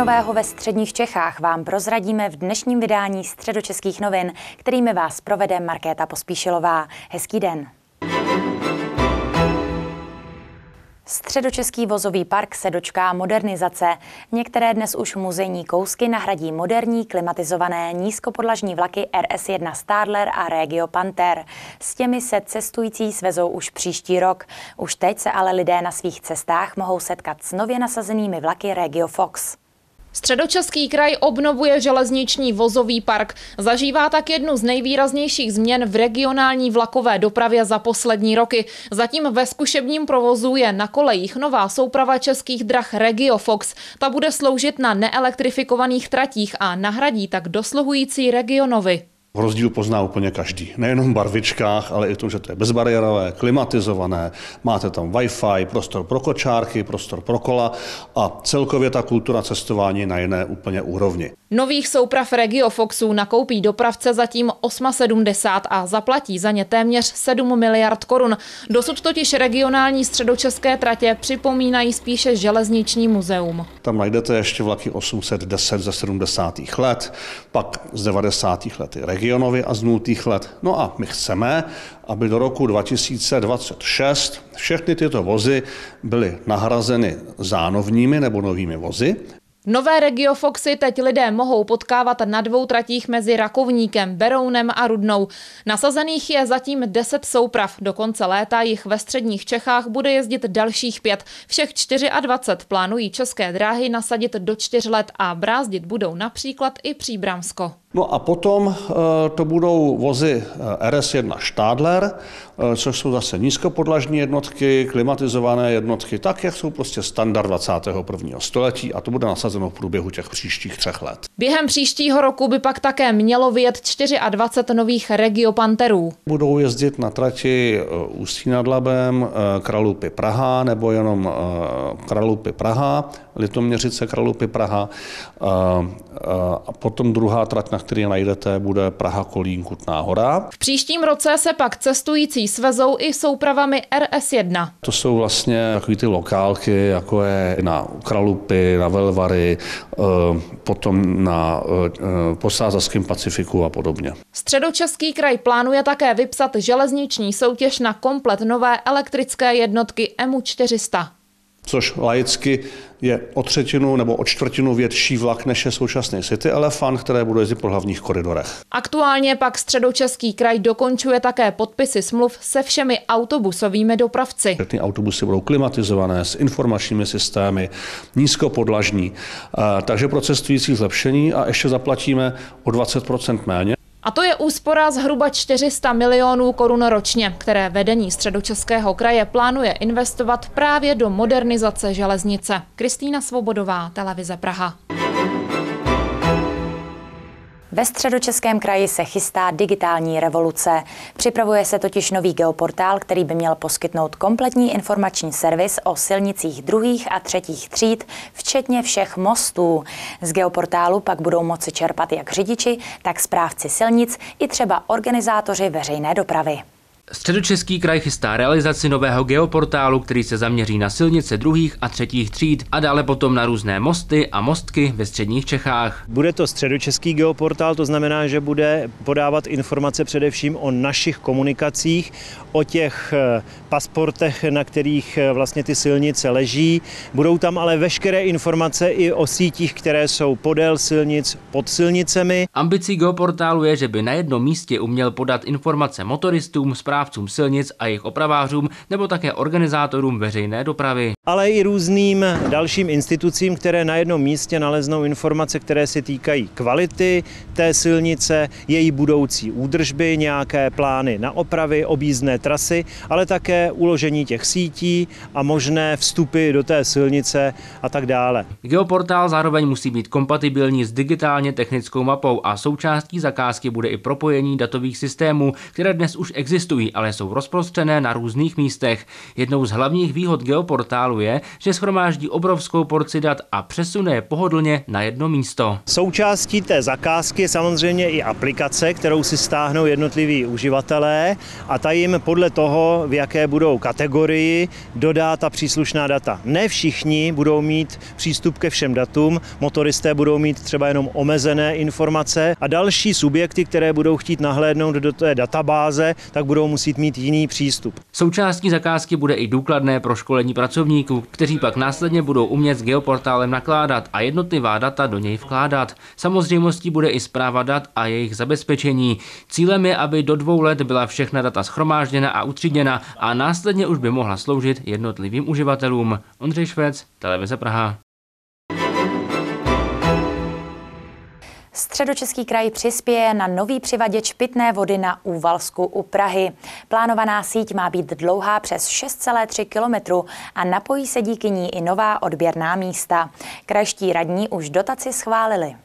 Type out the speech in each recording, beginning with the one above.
nového ve středních Čechách vám prozradíme v dnešním vydání středočeských novin, kterými vás provede Markéta Pospíšilová. Hezký den. Středočeský vozový park se dočká modernizace. Některé dnes už muzejní kousky nahradí moderní klimatizované nízkopodlažní vlaky RS1 Stadler a Regio Panther. S těmi se cestující svezou už příští rok. Už teď se ale lidé na svých cestách mohou setkat s nově nasazenými vlaky Regio Fox. Středočeský kraj obnovuje železniční vozový park. Zažívá tak jednu z nejvýraznějších změn v regionální vlakové dopravě za poslední roky. Zatím ve zkušebním provozu je na kolejích nová souprava českých drah Regiofox. Ta bude sloužit na neelektrifikovaných tratích a nahradí tak dosluhující regionovy. Rozdíl pozná úplně každý. Nejenom v barvičkách, ale i v tom, že to je bezbariérové, klimatizované, máte tam Wi-Fi, prostor pro kočárky, prostor pro kola a celkově ta kultura cestování na jiné úplně úrovni. Nových souprav Regiofoxů nakoupí dopravce zatím 8,70 a zaplatí za ně téměř 7 miliard korun. Dosud totiž regionální středočeské tratě připomínají spíše železniční muzeum. Tam najdete ještě vlaky 810 ze 70. let, pak z 90. lety regionově a z nultých let. No a my chceme, aby do roku 2026 všechny tyto vozy byly nahrazeny zánovními nebo novými vozy Nové Regiofoxy teď lidé mohou potkávat na dvou tratích mezi Rakovníkem, Berounem a Rudnou. Nasazených je zatím 10 souprav. Do konce léta jich ve středních Čechách bude jezdit dalších pět. Všech 24 plánují české dráhy nasadit do čtyř let a brázdit budou například i Příbramsko. No a potom eh, to budou vozy eh, RS1 Stadler, což jsou zase nízkopodlažní jednotky, klimatizované jednotky, tak jak jsou prostě standard 21. století a to bude nasazeno v průběhu těch příštích třech let. Během příštího roku by pak také mělo vyjet 24 nových regiopanterů. Budou jezdit na trati Ústí nad Labem, Kralupy Praha nebo jenom Kralupy Praha, Litoměřice Kralupy Praha a potom druhá trať na který najdete, bude Praha Kolín Kutná hora. V příštím roce se pak cestující svezou i soupravami RS1. To jsou vlastně takové ty lokálky, jako je na Kralupy, na Velvary, eh, potom na eh, posázavském Pacifiku a podobně. Středočeský kraj plánuje také vypsat železniční soutěž na komplet nové elektrické jednotky EMU 400 což laicky je o třetinu nebo o čtvrtinu větší vlak než je současný City Elephant, které bude jezdit po hlavních koridorech. Aktuálně pak středočeský kraj dokončuje také podpisy smluv se všemi autobusovými dopravci. Ty autobusy budou klimatizované s informačními systémy, nízkopodlažní, takže pro cestující zlepšení a ještě zaplatíme o 20% méně. A to je úspora zhruba 400 milionů korun ročně, které vedení středočeského kraje plánuje investovat právě do modernizace železnice. Kristýna Svobodová, Televize Praha. Ve středočeském kraji se chystá digitální revoluce. Připravuje se totiž nový geoportál, který by měl poskytnout kompletní informační servis o silnicích druhých a třetích tříd, včetně všech mostů. Z geoportálu pak budou moci čerpat jak řidiči, tak správci silnic i třeba organizátoři veřejné dopravy. Středočeský kraj chystá realizaci nového geoportálu, který se zaměří na silnice druhých a třetích tříd a dále potom na různé mosty a mostky ve středních Čechách. Bude to středočeský geoportál, to znamená, že bude podávat informace především o našich komunikacích, o těch eh, pasportech, na kterých eh, vlastně ty silnice leží. Budou tam ale veškeré informace i o sítích, které jsou podél silnic, pod silnicemi. Ambicí geoportálu je, že by na jednom místě uměl podat informace motoristům, správcům silnic a jejich opravářům nebo také organizátorům veřejné dopravy. Ale i různým dalším institucím, které na jednom místě naleznou informace, které se týkají kvality té silnice, její budoucí údržby, nějaké plány na opravy, objízdné trasy, ale také uložení těch sítí a možné vstupy do té silnice a tak dále. Geoportál zároveň musí být kompatibilní s digitálně technickou mapou a součástí zakázky bude i propojení datových systémů, které dnes už existují ale jsou rozprostřené na různých místech. Jednou z hlavních výhod geoportálu je, že schromáždí obrovskou porci dat a přesune je pohodlně na jedno místo. Součástí té zakázky je samozřejmě i aplikace, kterou si stáhnou jednotliví uživatelé a ta jim podle toho, v jaké budou kategorii, dodá ta příslušná data. Ne všichni budou mít přístup ke všem datům, motoristé budou mít třeba jenom omezené informace a další subjekty, které budou chtít nahlédnout do té databáze, tak budou muset mít jiný přístup. Součástí zakázky bude i důkladné proškolení pracovníků, kteří pak následně budou umět s geoportálem nakládat a jednotlivá data do něj vkládat. Samozřejmostí bude i zpráva dat a jejich zabezpečení. Cílem je, aby do dvou let byla všechna data schromážděna a utříděna a následně už by mohla sloužit jednotlivým uživatelům. Ondřej Švec, Televize Praha. Středočeský kraj přispěje na nový přivaděč pitné vody na Úvalsku u Prahy. Plánovaná síť má být dlouhá přes 6,3 kilometru a napojí se díky ní i nová odběrná místa. Krajští radní už dotaci schválili.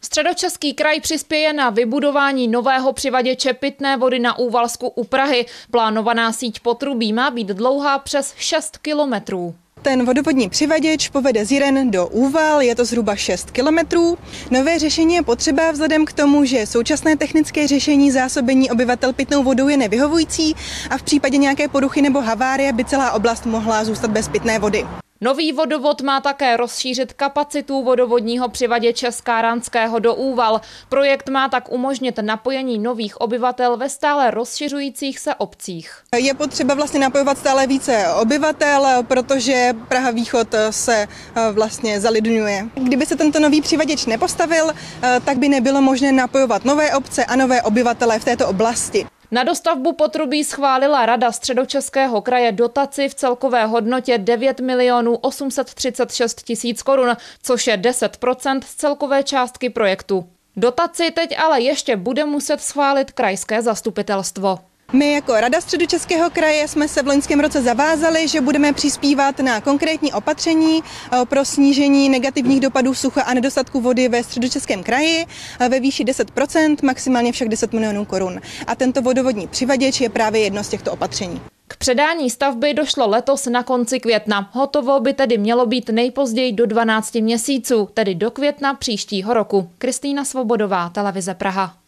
Středočeský kraj přispěje na vybudování nového přivaděče pitné vody na Úvalsku u Prahy. Plánovaná síť potrubí má být dlouhá přes 6 kilometrů. Ten vodovodní přivaděč povede z Jiren do Úval, je to zhruba 6 kilometrů. Nové řešení je potřeba vzhledem k tomu, že současné technické řešení zásobení obyvatel pitnou vodou je nevyhovující a v případě nějaké poruchy nebo havárie by celá oblast mohla zůstat bez pitné vody. Nový vodovod má také rozšířit kapacitu vodovodního přivaděče z Káranského do Úval. Projekt má tak umožnit napojení nových obyvatel ve stále rozšiřujících se obcích. Je potřeba vlastně napojovat stále více obyvatel, protože Praha Východ se eh, vlastně zalidňuje. Kdyby se tento nový přivaděč nepostavil, eh, tak by nebylo možné napojovat nové obce a nové obyvatele v této oblasti. Na dostavbu potrubí schválila Rada středočeského kraje dotaci v celkové hodnotě 9 milionů 836 tisíc korun, což je 10 z celkové částky projektu. Dotaci teď ale ještě bude muset schválit krajské zastupitelstvo. My jako Rada středočeského kraje jsme se v loňském roce zavázali, že budeme přispívat na konkrétní opatření eh, pro snížení negativních dopadů sucha a nedostatku vody ve středočeském kraji eh, ve výši 10%, maximálně však 10 milionů korun. A tento vodovodní přivaděč je právě jedno z těchto opatření. K předání stavby došlo letos na konci května. Hotovo by tedy mělo být nejpozději do 12 měsíců, tedy do května příštího roku. Kristýna Svobodová, Televize Praha.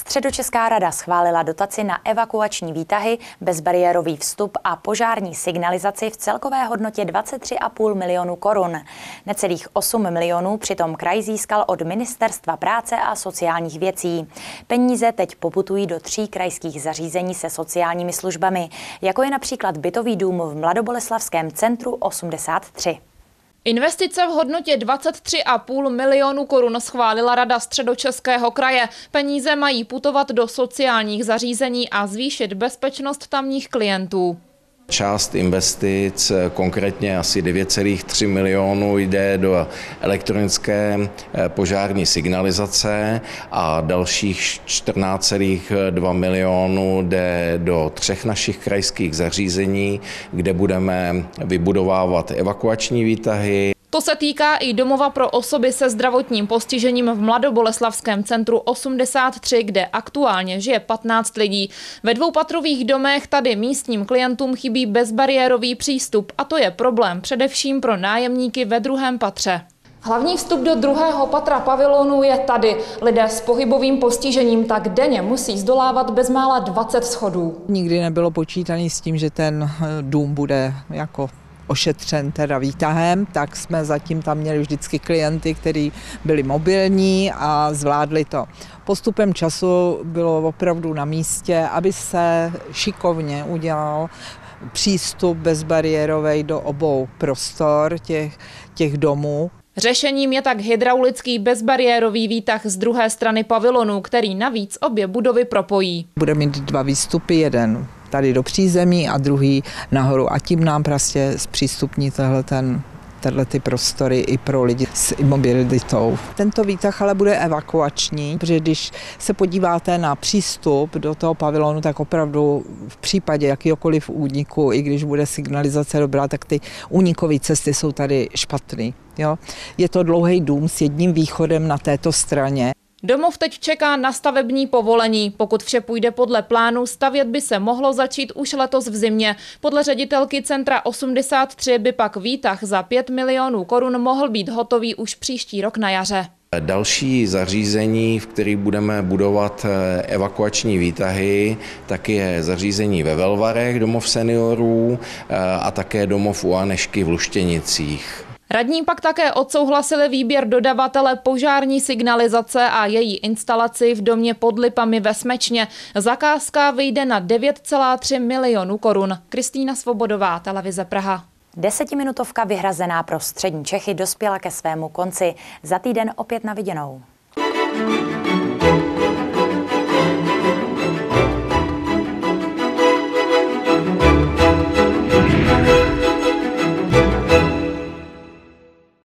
Středočeská rada schválila dotaci na evakuační výtahy, bezbariérový vstup a požární signalizaci v celkové hodnotě 23,5 milionů korun. Necelých 8 milionů přitom kraj získal od Ministerstva práce a sociálních věcí. Peníze teď poputují do tří krajských zařízení se sociálními službami, jako je například bytový dům v Mladoboleslavském centru 83. Investice v hodnotě 23,5 milionu korun schválila Rada středočeského kraje. Peníze mají putovat do sociálních zařízení a zvýšit bezpečnost tamních klientů. Část investic, konkrétně asi 9,3 milionů, jde do elektronické eh, požární signalizace a dalších 14,2 milionů jde do třech našich krajských zařízení, kde budeme vybudovávat evakuační výtahy. To se týká i domova pro osoby se zdravotním postižením v Mladoboleslavském centru 83, kde aktuálně žije 15 lidí. Ve dvou patrových domech tady místním klientům chybí bezbariérový přístup a to je problém především pro nájemníky ve druhém patře. Hlavní vstup do druhého patra pavilonu je tady. Lidé s pohybovým postižením tak denně musí zdolávat bezmála 20 schodů. Nikdy nebylo počítané s tím, že ten dům bude jako ošetřen teda výtahem, tak jsme zatím tam měli vždycky klienty, kteří byli mobilní a zvládli to. Postupem času bylo opravdu na místě, aby se šikovně udělal přístup bezbariérový do obou prostor těch, těch domů. Řešením je tak hydraulický bezbariérový výtah z druhé strany pavilonu, který navíc obě budovy propojí. Bude mít dva výstupy, jeden tady do přízemí a druhý nahoru. A tím nám prostě zpřístupní tenhle ten tyhle ty prostory i pro lidi s imobilitou. Tento výtah ale bude evakuační, protože když se podíváte na přístup do toho pavilonu, tak opravdu v případě jakýkoliv úniku, i když bude signalizace dobrá, tak ty únikové cesty jsou tady špatné. Jo? Je to dlouhý dům s jedním východem na této straně. Domov teď čeká na stavební povolení. Pokud vše půjde podle plánu, stavět by se mohlo začít už letos v zimě. Podle ředitelky Centra 83 by pak výtah za 5 milionů korun mohl být hotový už příští rok na jaře. Další zařízení, v kterých budeme budovat eh, evakuační výtahy, tak je zařízení ve Velvarech, domov seniorů eh, a také domov u Anešky v Luštěnicích. Radní pak také odsouhlasili výběr dodavatele požární signalizace a její instalaci v domě pod Lipami ve Smečně. Zakázka vyjde na 9,3 milionů korun. Kristýna Svobodová, televize Praha. Desetiminutovka vyhrazená pro střední Čechy dospěla ke svému konci. Za týden opět na viděnou.